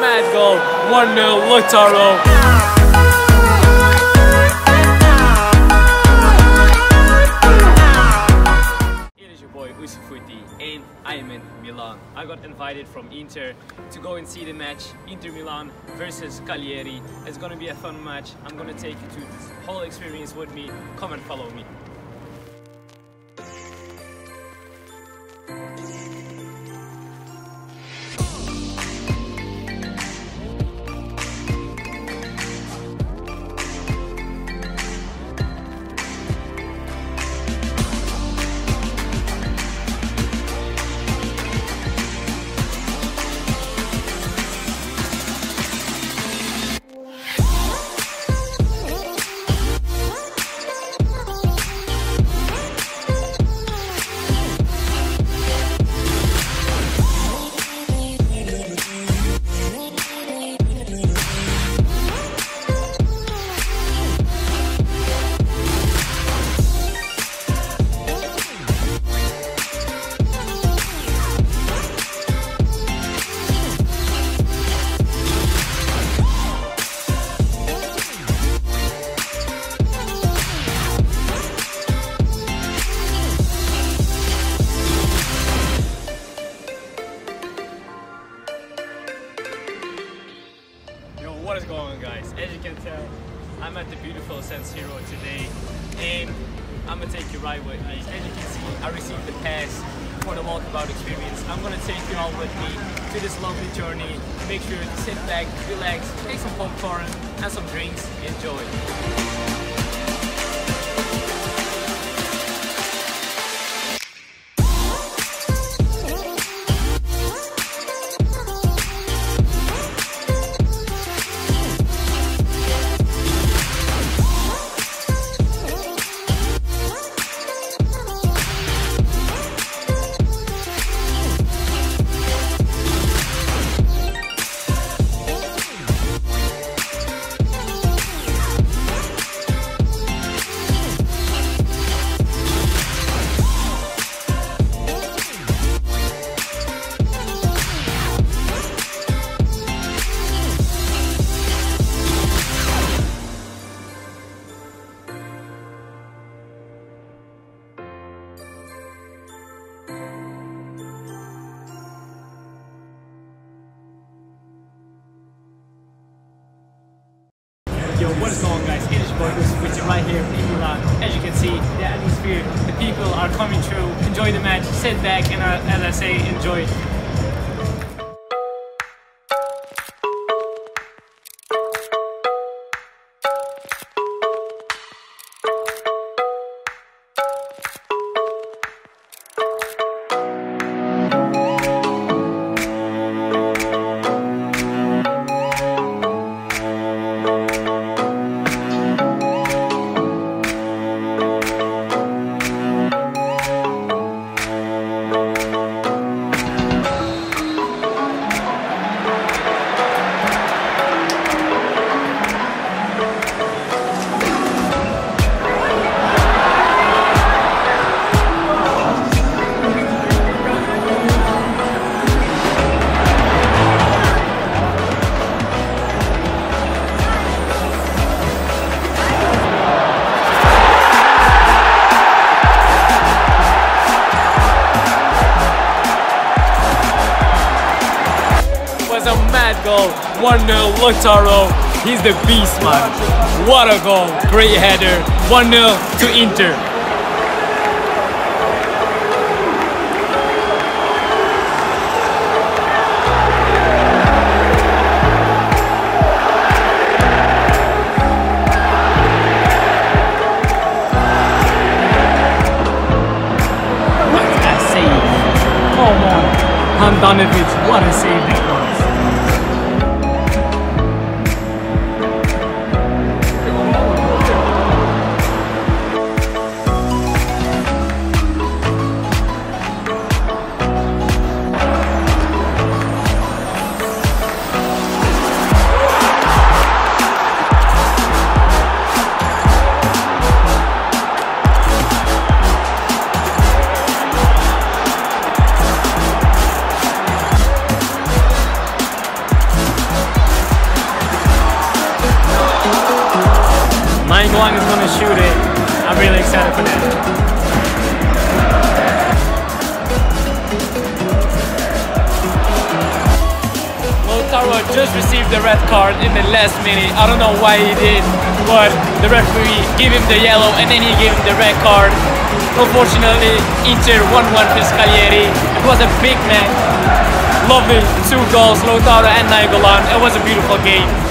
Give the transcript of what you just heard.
mad goal. 1-0 Lautaro. It is your boy OussiFooty and I am in Milan. I got invited from Inter to go and see the match Inter Milan versus Cagliari. It's gonna be a fun match. I'm gonna take you to this whole experience with me. Come and follow me. What is going on guys? As you can tell, I'm at the beautiful San Siro today and I'm gonna take you right with me. As you can see, I received the pass for the walkabout experience. I'm gonna take you all with me to this lovely journey. Make sure to sit back, relax, take some popcorn and some drinks, enjoy. Yo, what is going on guys? It is your boy Which right here in Milan. As you can see, the atmosphere, the people are coming through. Enjoy the match, sit back and uh, as I say, enjoy goal. 1-0 Lautaro. He's the beast, man. What a goal. Great header. 1-0 to Inter. Handanovic, what a save that was. Nainggolan is gonna shoot it. I'm really excited for that. Lautaro just received the red card in the last minute. I don't know why he did, but the referee gave him the yellow and then he gave him the red card. Unfortunately, Inter 1-1 for Scaglieri. It was a big match. Lovely two goals, Lautaro and Nainggolan. It was a beautiful game.